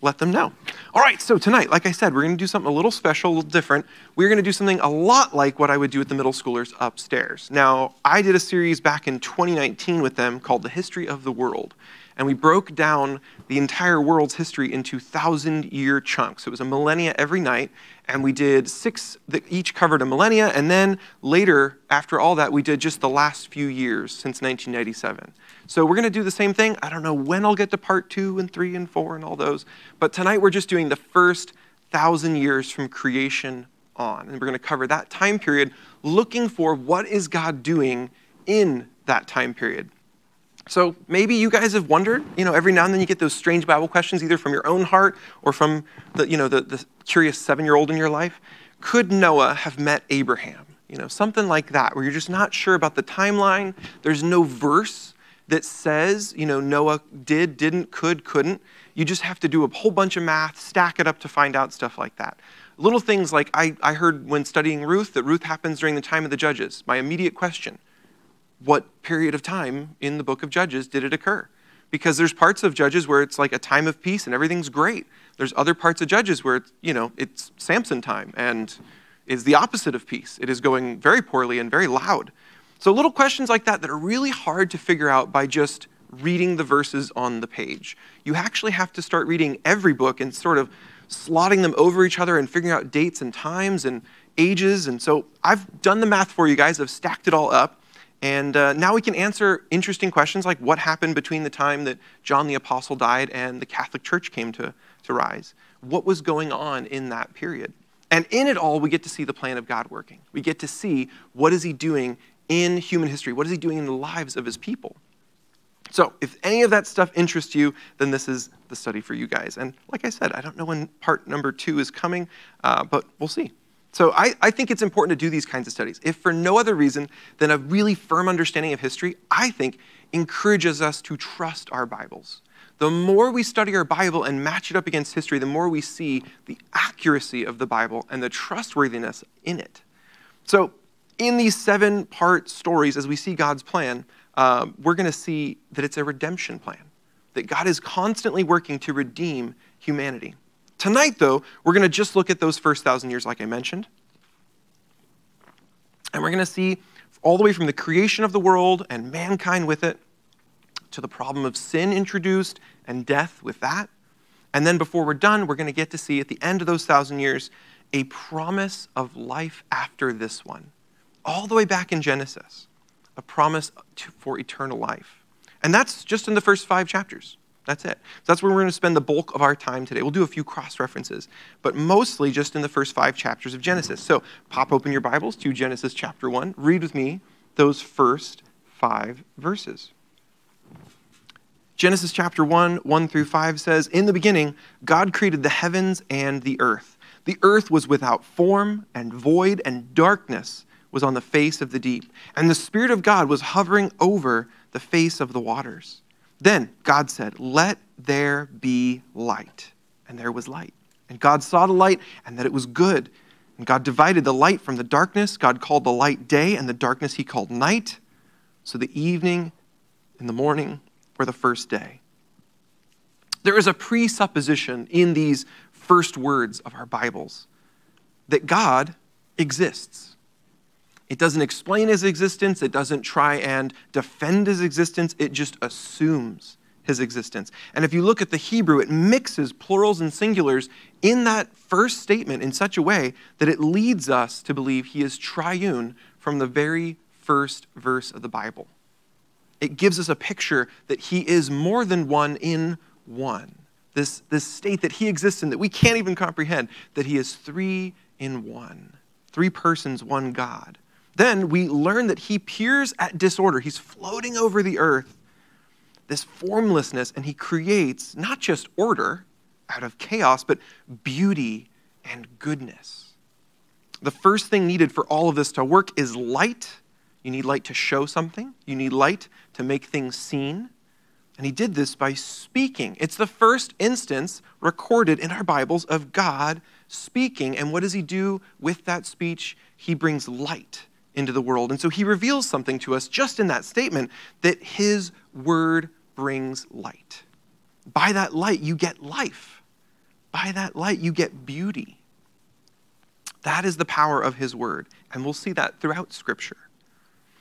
let them know. All right, so tonight, like I said, we're going to do something a little special, a little different. We're going to do something a lot like what I would do with the middle schoolers upstairs. Now, I did a series back in 2019 with them called The History of the World and we broke down the entire world's history into thousand year chunks. It was a millennia every night, and we did six that each covered a millennia, and then later, after all that, we did just the last few years since 1997. So we're going to do the same thing. I don't know when I'll get to part two and three and four and all those, but tonight we're just doing the first thousand years from creation on, and we're going to cover that time period, looking for what is God doing in that time period. So maybe you guys have wondered, you know, every now and then you get those strange Bible questions, either from your own heart or from the, you know, the, the curious seven-year-old in your life. Could Noah have met Abraham? You know, something like that, where you're just not sure about the timeline. There's no verse that says, you know, Noah did, didn't, could, couldn't. You just have to do a whole bunch of math, stack it up to find out stuff like that. Little things like I, I heard when studying Ruth that Ruth happens during the time of the judges. My immediate question what period of time in the book of Judges did it occur? Because there's parts of Judges where it's like a time of peace and everything's great. There's other parts of Judges where it's, you know, it's Samson time and is the opposite of peace. It is going very poorly and very loud. So little questions like that that are really hard to figure out by just reading the verses on the page. You actually have to start reading every book and sort of slotting them over each other and figuring out dates and times and ages. And so I've done the math for you guys. I've stacked it all up. And uh, now we can answer interesting questions like what happened between the time that John the Apostle died and the Catholic Church came to, to rise? What was going on in that period? And in it all, we get to see the plan of God working. We get to see what is he doing in human history? What is he doing in the lives of his people? So, if any of that stuff interests you, then this is the study for you guys. And like I said, I don't know when part number two is coming, uh, but we'll see. So I, I, think it's important to do these kinds of studies. If for no other reason than a really firm understanding of history, I think encourages us to trust our Bibles. The more we study our Bible and match it up against history, the more we see the accuracy of the Bible and the trustworthiness in it. So in these seven part stories, as we see God's plan, uh, we're going to see that it's a redemption plan, that God is constantly working to redeem humanity. Tonight, though, we're going to just look at those first thousand years, like I mentioned. And we're going to see all the way from the creation of the world and mankind with it to the problem of sin introduced and death with that. And then before we're done, we're going to get to see at the end of those thousand years a promise of life after this one, all the way back in Genesis, a promise to, for eternal life. And that's just in the first five chapters. That's it. So that's where we're going to spend the bulk of our time today. We'll do a few cross references, but mostly just in the first five chapters of Genesis. So pop open your Bibles to Genesis chapter 1. Read with me those first five verses. Genesis chapter 1, 1 through 5 says, In the beginning, God created the heavens and the earth. The earth was without form and void, and darkness was on the face of the deep. And the Spirit of God was hovering over the face of the waters. Then God said, Let there be light. And there was light. And God saw the light and that it was good. And God divided the light from the darkness. God called the light day, and the darkness he called night. So the evening and the morning were the first day. There is a presupposition in these first words of our Bibles that God exists. It doesn't explain his existence, it doesn't try and defend his existence, it just assumes his existence. And if you look at the Hebrew, it mixes plurals and singulars in that first statement in such a way that it leads us to believe he is triune from the very first verse of the Bible. It gives us a picture that he is more than one in one. This, this state that he exists in that we can't even comprehend, that he is three in one. Three persons, one God. Then we learn that he peers at disorder. He's floating over the earth, this formlessness, and he creates not just order out of chaos, but beauty and goodness. The first thing needed for all of this to work is light. You need light to show something, you need light to make things seen. And he did this by speaking. It's the first instance recorded in our Bibles of God speaking. And what does he do with that speech? He brings light into the world. And so he reveals something to us just in that statement that his word brings light. By that light, you get life. By that light, you get beauty. That is the power of his word. And we'll see that throughout Scripture.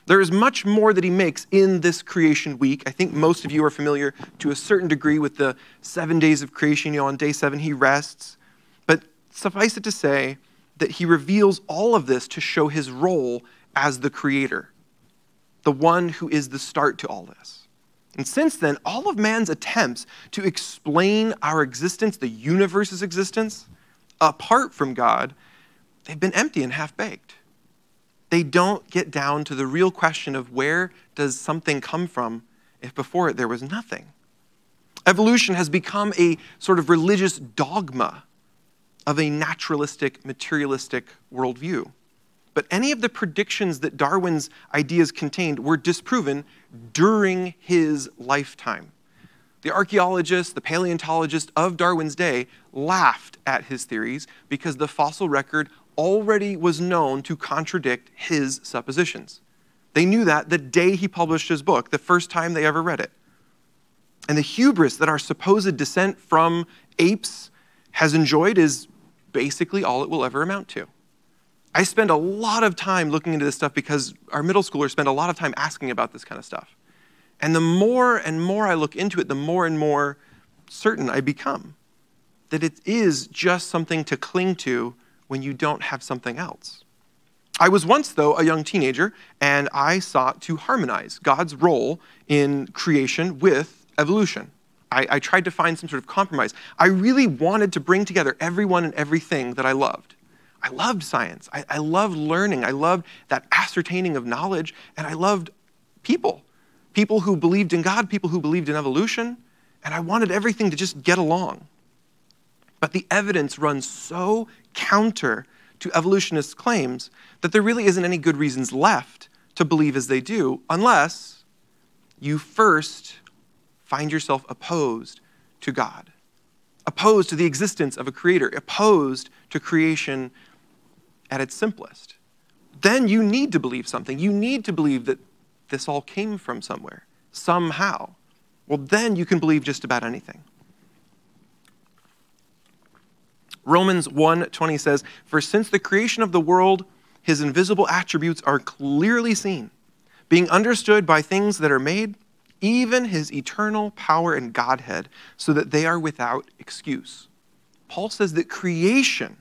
There is much more that he makes in this creation week. I think most of you are familiar to a certain degree with the seven days of creation. You know, on day seven, he rests. But suffice it to say that he reveals all of this to show his role as the creator, the one who is the start to all this. And since then, all of man's attempts to explain our existence, the universe's existence, apart from God, they've been empty and half baked they don't get down to the real question of where does something come from if before it there was nothing. Evolution has become a sort of religious dogma of a naturalistic, materialistic worldview. But any of the predictions that Darwin's ideas contained were disproven during his lifetime. The archaeologists, the paleontologists of Darwin's day laughed at his theories because the fossil record already was known to contradict his suppositions. They knew that the day he published his book, the first time they ever read it. And the hubris that our supposed descent from apes has enjoyed is basically all it will ever amount to. I spend a lot of time looking into this stuff because our middle schoolers spend a lot of time asking about this kind of stuff. And the more and more I look into it, the more and more certain I become that it is just something to cling to when you don't have something else. I was once, though, a young teenager, and I sought to harmonize God's role in creation with evolution. I, I, tried to find some sort of compromise. I really wanted to bring together everyone and everything that I loved. I loved science. I, I loved learning. I loved that ascertaining of knowledge, and I loved people people who believed in God, people who believed in evolution, and I wanted everything to just get along. But the evidence runs so counter to evolutionists' claims that there really isn't any good reasons left to believe as they do unless you first find yourself opposed to God, opposed to the existence of a creator, opposed to creation at its simplest. Then you need to believe something. You need to believe that this all came from somewhere, somehow. Well, then you can believe just about anything. Romans 1:20 says, "For since the creation of the world, his invisible attributes are clearly seen, being understood by things that are made, even his eternal power and Godhead, so that they are without excuse." Paul says that creation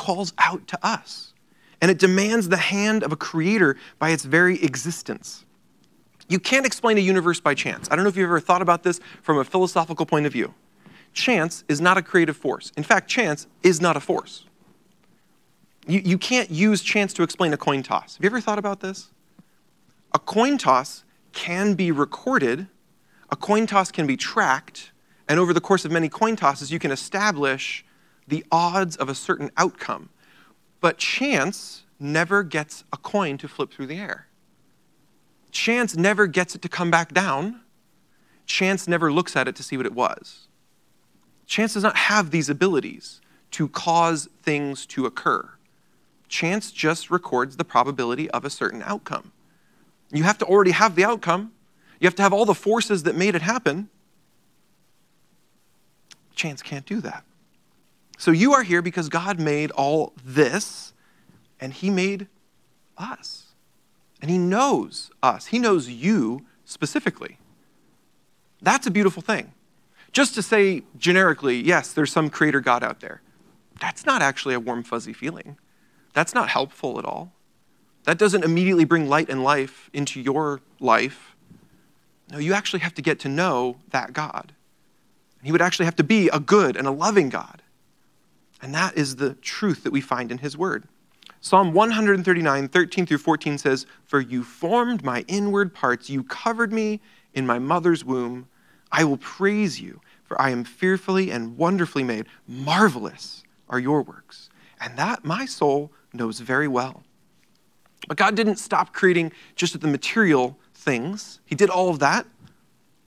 calls out to us, and it demands the hand of a creator by its very existence. You can't explain a universe by chance. I don't know if you've ever thought about this from a philosophical point of view chance is not a creative force. In fact, chance is not a force. You, you can't use chance to explain a coin toss. Have you ever thought about this? A coin toss can be recorded, a coin toss can be tracked, and over the course of many coin tosses, you can establish the odds of a certain outcome. But chance never gets a coin to flip through the air. Chance never gets it to come back down. Chance never looks at it to see what it was chance does not have these abilities to cause things to occur. Chance just records the probability of a certain outcome. You have to already have the outcome, you have to have all the forces that made it happen. Chance can't do that. So you are here because God made all this, and He made us. And He knows us, He knows you specifically. That's a beautiful thing. Just to say generically, yes, there's some creator God out there, that's not actually a warm, fuzzy feeling. That's not helpful at all. That doesn't immediately bring light and life into your life. No, you actually have to get to know that God. And he would actually have to be a good and a loving God. And that is the truth that we find in His Word. Psalm 139, 13 through 14 says, For you formed my inward parts, you covered me in my mother's womb. I will praise you, for I am fearfully and wonderfully made. Marvelous are your works. And that my soul knows very well. But God didn't stop creating just the material things, He did all of that.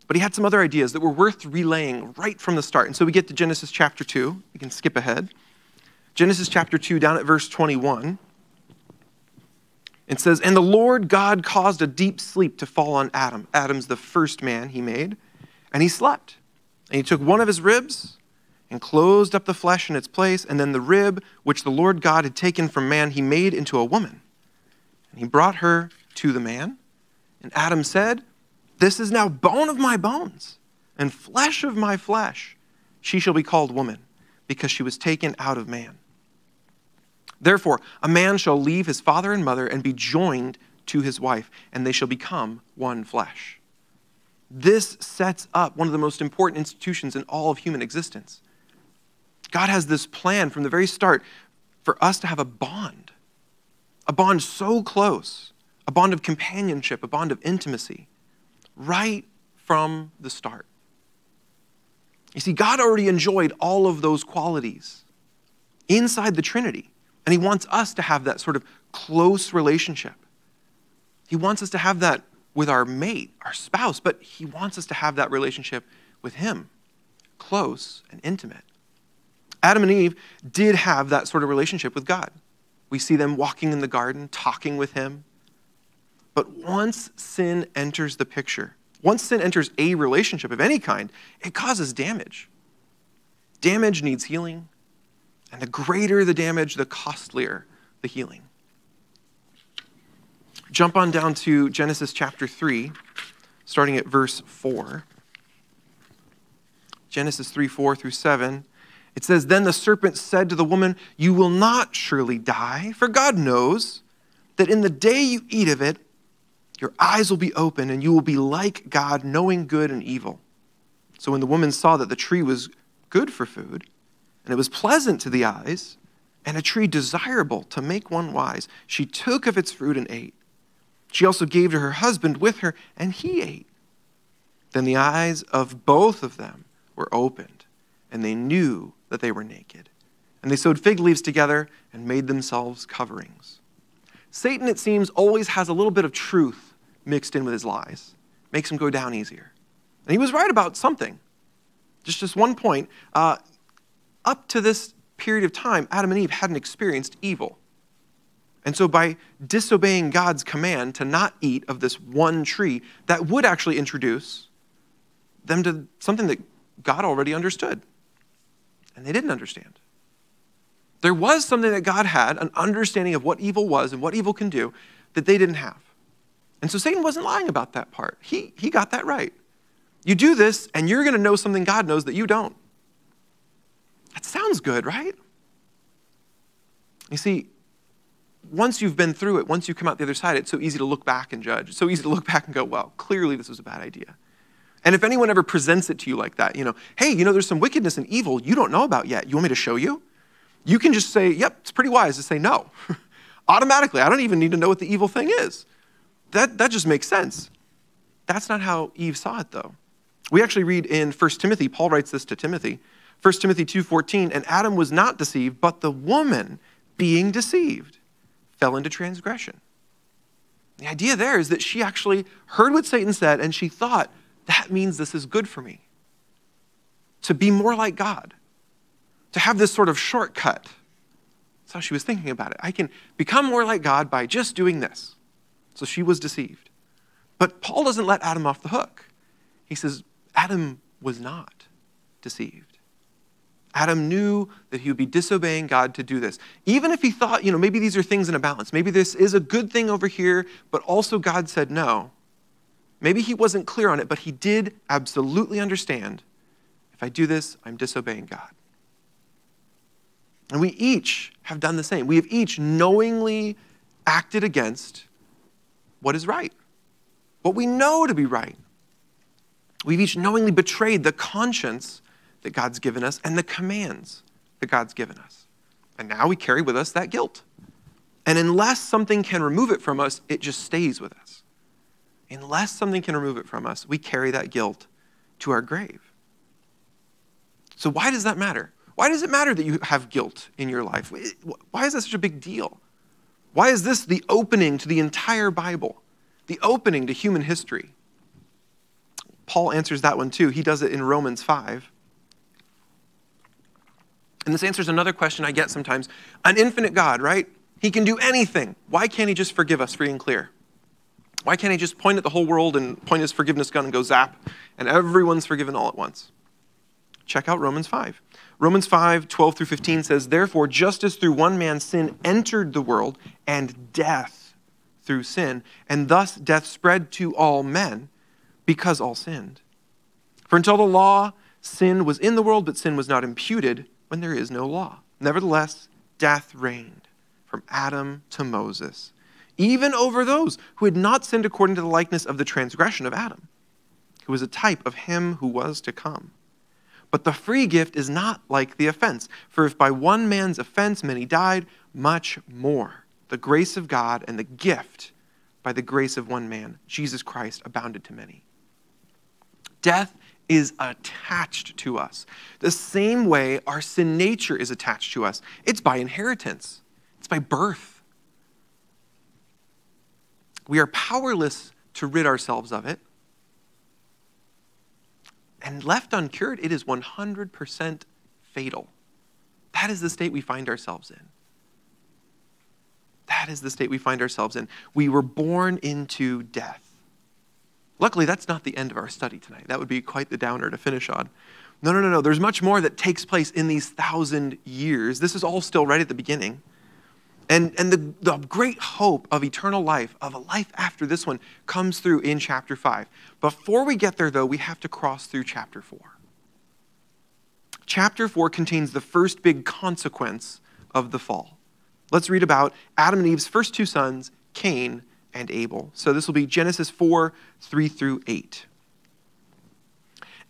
But he had some other ideas that were worth relaying right from the start. And so we get to Genesis chapter 2. You can skip ahead. Genesis chapter 2, down at verse 21. It says, And the Lord God caused a deep sleep to fall on Adam. Adam's the first man he made and he slept. And he took one of his ribs and closed up the flesh in its place, and then the rib which the Lord God had taken from man, he made into a woman. And he brought her to the man. And Adam said, This is now bone of my bones and flesh of my flesh. She shall be called woman, because she was taken out of man. Therefore, a man shall leave his father and mother and be joined to his wife, and they shall become one flesh. This sets up one of the most important institutions in all of human existence. God has this plan from the very start for us to have a bond, a bond so close, a bond of companionship, a bond of intimacy, right from the start. You see, God already enjoyed all of those qualities inside the Trinity, and He wants us to have that sort of close relationship. He wants us to have that with our mate, our spouse, but He wants us to have that relationship with Him, close and intimate. Adam and Eve did have that sort of relationship with God. We see them walking in the garden, talking with Him. But once sin enters the picture, once sin enters a relationship of any kind, it causes damage. Damage needs healing, and the greater the damage, the costlier the healing. Jump on down to Genesis chapter 3, starting at verse 4. Genesis 3 4 through 7. It says, Then the serpent said to the woman, You will not surely die, for God knows that in the day you eat of it, your eyes will be open, and you will be like God, knowing good and evil. So when the woman saw that the tree was good for food, and it was pleasant to the eyes, and a tree desirable to make one wise, she took of its fruit and ate. She also gave to her husband with her, and he ate. Then the eyes of both of them were opened, and they knew that they were naked. And they sewed fig leaves together and made themselves coverings. Satan, it seems, always has a little bit of truth mixed in with his lies. Makes him go down easier. And he was right about something. Just, just one point. Uh, up to this period of time, Adam and Eve hadn't experienced evil. And so, by disobeying God's command to not eat of this one tree, that would actually introduce them to something that God already understood. And they didn't understand. There was something that God had, an understanding of what evil was and what evil can do, that they didn't have. And so Satan wasn't lying about that part. He, he got that right. You do this, and you're going to know something God knows that you don't. That sounds good, right? You see, once you've been through it, once you come out the other side, it's so easy to look back and judge. It's so easy to look back and go, well, clearly this was a bad idea. And if anyone ever presents it to you like that, you know, hey, you know, there's some wickedness and evil you don't know about yet. You want me to show you? You can just say, yep, it's pretty wise to say no. Automatically. I don't even need to know what the evil thing is that, that just makes sense. That's not how Eve saw it, though. We actually read in 1 Timothy, Paul writes this to Timothy, 1 Timothy 2.14, and Adam was not deceived, but the woman, being deceived, fell into transgression. The idea there is that she actually heard what Satan said and she thought, that means this is good for me. To be more like God, to have this sort of shortcut. That's how she was thinking about it. I can become more like God by just doing this. So she was deceived. But Paul doesn't let Adam off the hook. He says, Adam was not deceived. Adam knew that he would be disobeying God to do this. Even if he thought, you know, maybe these are things in a balance. Maybe this is a good thing over here, but also God said no. Maybe he wasn't clear on it, but he did absolutely understand if I do this, I'm disobeying God. And we each have done the same. We have each knowingly acted against what is right, what we know to be right. We've each knowingly betrayed the conscience that God's given us and the commands that God's given us. And now we carry with us that guilt. And unless something can remove it from us, it just stays with us. Unless something can remove it from us, we carry that guilt to our grave. So, why does that matter? Why does it matter that you have guilt in your life? Why is that such a big deal? Why is this the opening to the entire Bible? The opening to human history? Paul answers that one too. He does it in Romans 5. And this answers another question I get sometimes. An infinite God, right? He can do anything. Why can't he just forgive us free and clear? Why can't he just point at the whole world and point his forgiveness gun and go zap, and everyone's forgiven all at once? check out Romans 5. Romans 5, 12 through 15 says, Therefore, just as through one man sin entered the world, and death through sin, and thus death spread to all men, because all sinned. For until the law, sin was in the world, but sin was not imputed when there is no law. Nevertheless, death reigned from Adam to Moses, even over those who had not sinned according to the likeness of the transgression of Adam, who was a type of him who was to come. But the free gift is not like the offense. For if by one man's offense many died, much more the grace of God and the gift by the grace of one man, Jesus Christ, abounded to many. Death is attached to us. The same way our sin nature is attached to us. It's by inheritance, it's by birth. We are powerless to rid ourselves of it and left uncured, it is 100% fatal. That is the state we find ourselves in. That is the state we find ourselves in. We were born into death. Luckily, that's not the end of our study tonight. That would be quite the downer to finish on. No, no, no, no. There's much more that takes place in these thousand years. This is all still right at the beginning. And, and the, the great hope of eternal life, of a life after this one, comes through in chapter 5. Before we get there, though, we have to cross through chapter 4. Chapter 4 contains the first big consequence of the fall. Let's read about Adam and Eve's first two sons, Cain and Abel. So this will be Genesis 4 3 through 8.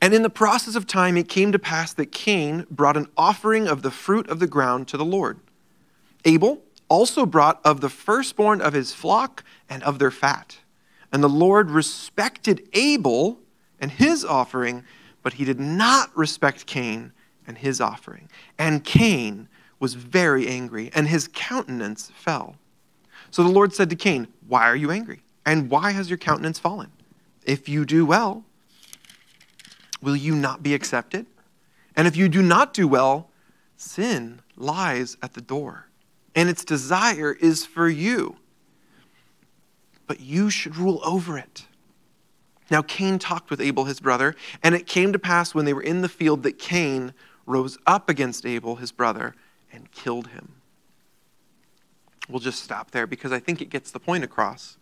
And in the process of time, it came to pass that Cain brought an offering of the fruit of the ground to the Lord. Abel also brought of the firstborn of his flock and of their fat. And the Lord respected Abel and his offering, but he did not respect Cain and his offering. And Cain was very angry, and his countenance fell. So the Lord said to Cain, Why are you angry? And why has your countenance fallen? If you do well, will you not be accepted? And if you do not do well, sin lies at the door and its desire is for you. But you should rule over it. Now, Cain talked with Abel, his brother, and it came to pass when they were in the field that Cain rose up against Abel, his brother, and killed him. We'll just stop there because I think it gets the point across.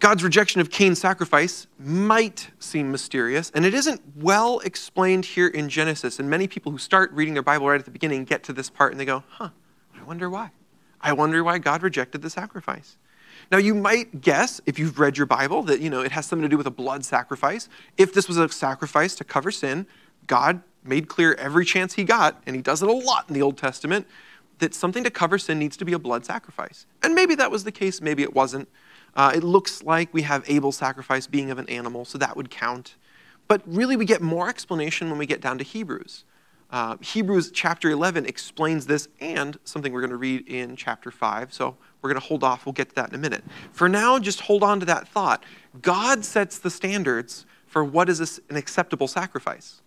God's rejection of Cain's sacrifice might seem mysterious, and it isn't well explained here in Genesis. And many people who start reading their Bible right at the beginning get to this part and they go, huh, I wonder why. I wonder why God rejected the sacrifice. Now you might guess if you've read your Bible that you know it has something to do with a blood sacrifice. If this was a sacrifice to cover sin, God made clear every chance he got, and he does it a lot in the Old Testament, that something to cover sin needs to be a blood sacrifice. And maybe that was the case, maybe it wasn't. Uh, it looks like we have Abel's sacrifice being of an animal, so that would count. But really, we get more explanation when we get down to Hebrews. Uh, Hebrews chapter 11 explains this and something we're going to read in chapter 5. So we're going to hold off. We'll get to that in a minute. For now, just hold on to that thought. God sets the standards for what is an acceptable sacrifice.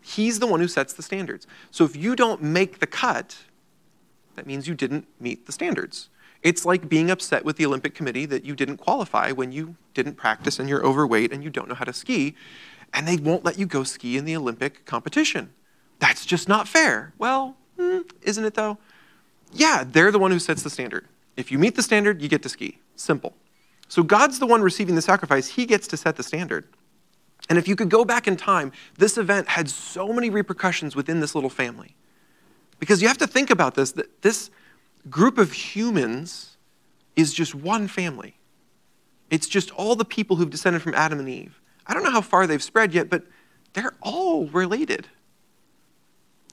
He's the one who sets the standards. So if you don't make the cut, that means you didn't meet the standards. It's like being upset with the Olympic Committee that you didn't qualify when you didn't practice and you're overweight and you don't know how to ski, and they won't let you go ski in the Olympic competition. That's just not fair. Well, hmm, isn't it though? Yeah, they're the one who sets the standard. If you meet the standard, you get to ski. Simple. So God's the one receiving the sacrifice. He gets to set the standard. And if you could go back in time, this event had so many repercussions within this little family. Because you have to think about this that this group of humans is just one family. It's just all the people who've descended from Adam and Eve. I don't know how far they've spread yet, but they're all related.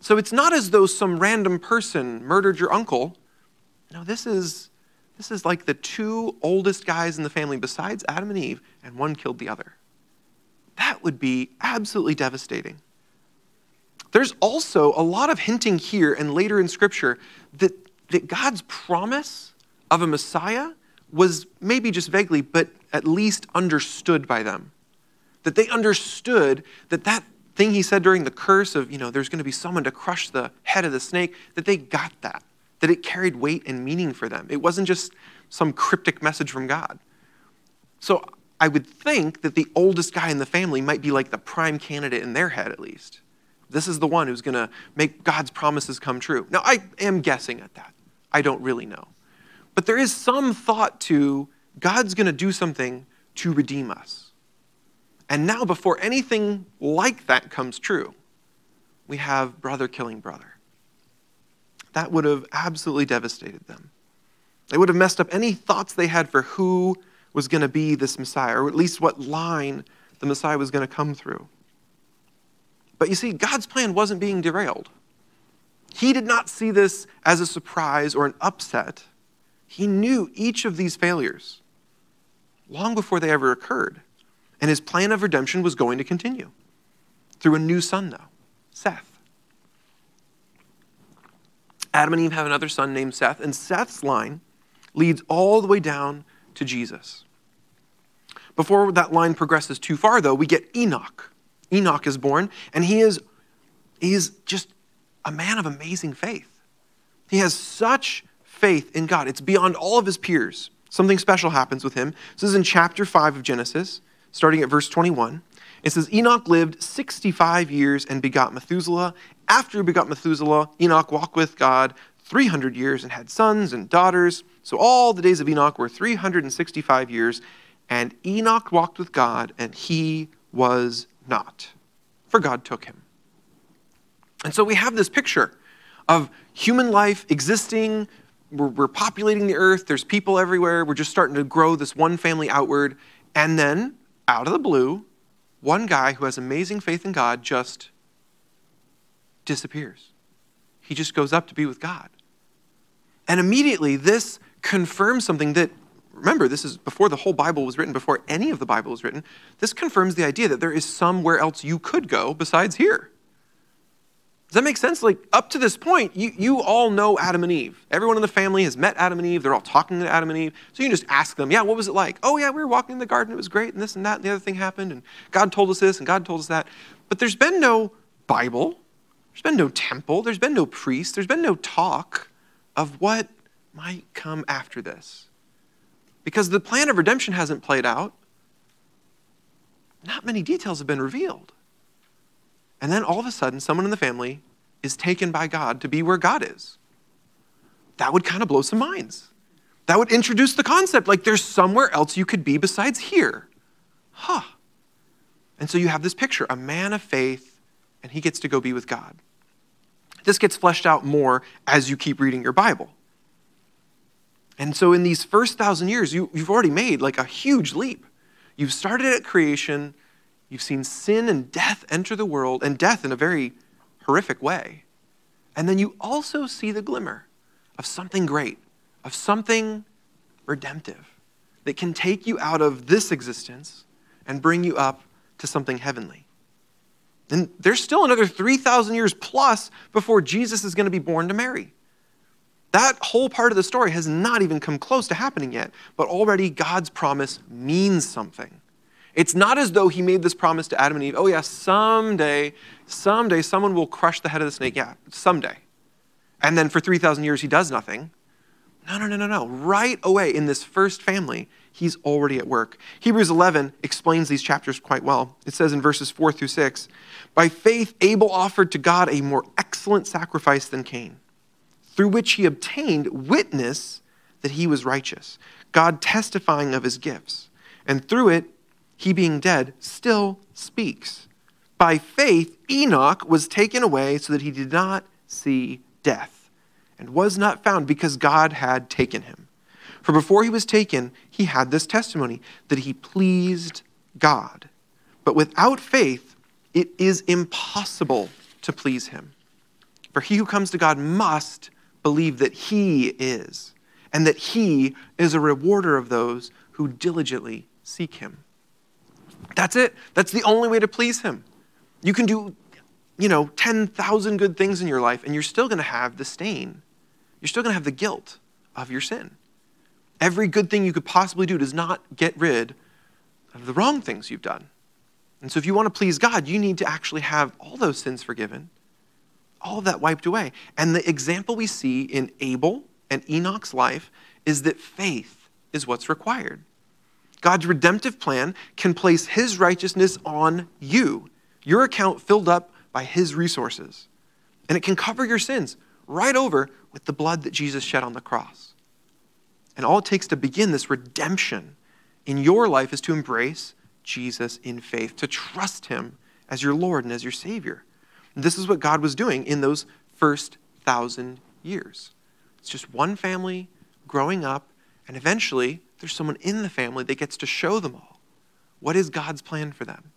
So it's not as though some random person murdered your uncle. No, this is, this is like the two oldest guys in the family besides Adam and Eve, and one killed the other. That would be absolutely devastating. There's also a lot of hinting here and later in Scripture that, that God's promise of a Messiah was maybe just vaguely, but at least understood by them. That they understood that that thing he said during the curse of, you know, there's going to be someone to crush the head of the snake, that they got that, that it carried weight and meaning for them. It wasn't just some cryptic message from God. So I would think that the oldest guy in the family might be like the prime candidate in their head, at least. This is the one who's going to make God's promises come true. Now, I am guessing at that. I don't really know. But there is some thought to God's going to do something to redeem us. And now, before anything like that comes true, we have brother killing brother. That would have absolutely devastated them. They would have messed up any thoughts they had for who was going to be this Messiah, or at least what line the Messiah was going to come through. But you see, God's plan wasn't being derailed. He did not see this as a surprise or an upset. He knew each of these failures long before they ever occurred. And his plan of redemption was going to continue through a new son, though, Seth. Adam and Eve have another son named Seth, and Seth's line leads all the way down to Jesus. Before that line progresses too far, though, we get Enoch. Enoch is born, and he is, he is just a man of amazing faith. He has such faith in God, it's beyond all of his peers. Something special happens with him. This is in chapter 5 of Genesis, starting at verse 21. It says, Enoch lived 65 years and begot Methuselah. After he begot Methuselah, Enoch walked with God 300 years and had sons and daughters. So all the days of Enoch were 365 years. And Enoch walked with God, and he was not, for God took him. And so we have this picture of human life existing. We're, we're, populating the earth. There's people everywhere. We're just starting to grow this one family outward. And then, out of the blue, one guy who has amazing faith in God just disappears. He just goes up to be with God. And immediately, this confirms something that remember, this is before the whole Bible was written, before any of the Bible was written. This confirms the idea that there is somewhere else you could go besides here. Does that make sense? Like, up to this point, you, you all know Adam and Eve. Everyone in the family has met Adam and Eve. They're all talking to Adam and Eve. So you can just ask them, yeah, what was it like? Oh, yeah, we were walking in the garden. It was great, and this and that, and the other thing happened, and God told us this, and God told us that. But there's been no Bible. There's been no temple. There's been no priest. There's been no talk of what might come after this because the plan of redemption hasn't played out. Not many details have been revealed. And then all of a sudden, someone in the family is taken by God to be where God is. That would kind of blow some minds. That would introduce the concept like there's somewhere else you could be besides here. Huh. And so you have this picture a man of faith, and he gets to go be with God. This gets fleshed out more as you keep reading your Bible. And so in these first thousand years, you, you've already made like a huge leap. You've started at creation, you've seen sin and death enter the world, and death in a very horrific way. And then you also see the glimmer of something great, of something redemptive that can take you out of this existence and bring you up to something heavenly. And there's still another 3,000 years plus before Jesus is going to be born to Mary. That whole part of the story has not even come close to happening yet, but already God's promise means something. It's not as though he made this promise to Adam and Eve, oh, yeah, someday, someday someone will crush the head of the snake. Yeah, someday. And then for 3,000 years he does nothing. No, no, no, no, no. Right away in this first family, he's already at work. Hebrews 11 explains these chapters quite well. It says in verses 4 through 6 By faith, Abel offered to God a more excellent sacrifice than Cain through which he obtained witness that he was righteous, God testifying of his gifts. And through it, he being dead, still speaks. By faith, Enoch was taken away so that he did not see death, and was not found because God had taken him. For before he was taken, he had this testimony that he pleased God. But without faith, it is impossible to please him. For he who comes to God must believe that He is, and that He is a rewarder of those who diligently seek Him. That's it. That's the only way to please Him. You can do, you know, 10,000 good things in your life, and you're still going to have the stain. You're still going to have the guilt of your sin. Every good thing you could possibly do does not get rid of the wrong things you've done. And so, if you want to please God, you need to actually have all those sins forgiven all of that wiped away. And the example we see in Abel and Enoch's life is that faith is what's required. God's redemptive plan can place his righteousness on you, your account filled up by His resources. And it can cover your sins right over with the blood that Jesus shed on the cross. And all it takes to begin this redemption in your life is to embrace Jesus in faith, to trust Him as your Lord and as your Savior. And this is what God was doing in those first thousand years. It's just one family growing up, and eventually there's someone in the family that gets to show them all. What is God's plan for them?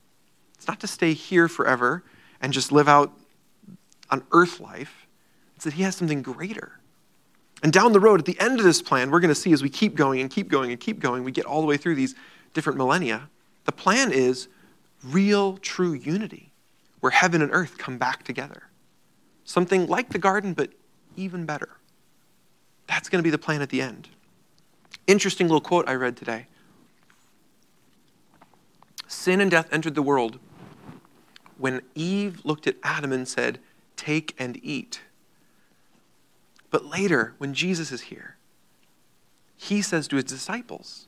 It's not to stay here forever and just live out an earth life, it's that He has something greater. And down the road, at the end of this plan, we're going to see as we keep going and keep going and keep going, we get all the way through these different millennia. The plan is real, true unity, where heaven and earth come back together. Something like the garden, but even better. That's going to be the plan at the end. Interesting little quote I read today. Sin and death entered the world when Eve looked at Adam and said, Take and eat. But later, when Jesus is here, he says to his disciples,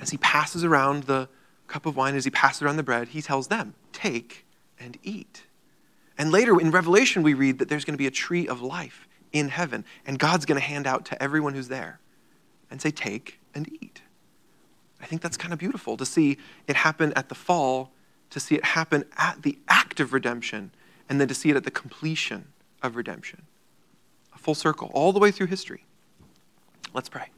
as he passes around the cup of wine, as he passes around the bread, he tells them, Take and eat. And later in Revelation, we read that there's going to be a tree of life in heaven, and God's going to hand out to everyone who's there and say, Take and eat. I think that's kind of beautiful to see it happen at the fall, to see it happen at the act of redemption, and then to see it at the completion of redemption. A full circle, all the way through history. Let's pray.